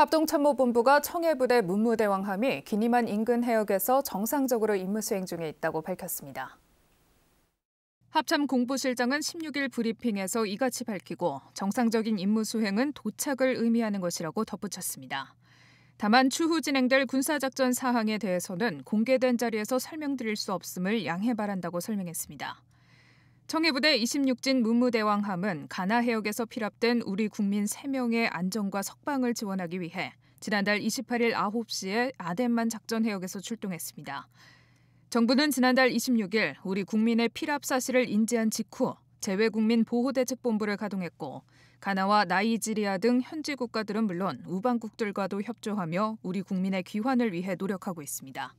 합동참모본부가 청해부대 문무대왕함이 기니만 인근 해역에서 정상적으로 임무 수행 중에 있다고 밝혔습니다. 합참 공보실장은 16일 브리핑에서 이같이 밝히고 정상적인 임무 수행은 도착을 의미하는 것이라고 덧붙였습니다. 다만 추후 진행될 군사작전 사항에 대해서는 공개된 자리에서 설명드릴 수 없음을 양해 바란다고 설명했습니다. 청해부대 26진 문무대왕함은 가나 해역에서 피랍된 우리 국민 3명의 안전과 석방을 지원하기 위해 지난달 28일 9시에 아덴만 작전 해역에서 출동했습니다. 정부는 지난달 26일 우리 국민의 피랍 사실을 인지한 직후 재외국민 보호대책본부를 가동했고 가나와 나이지리아 등 현지 국가들은 물론 우방국들과도 협조하며 우리 국민의 귀환을 위해 노력하고 있습니다.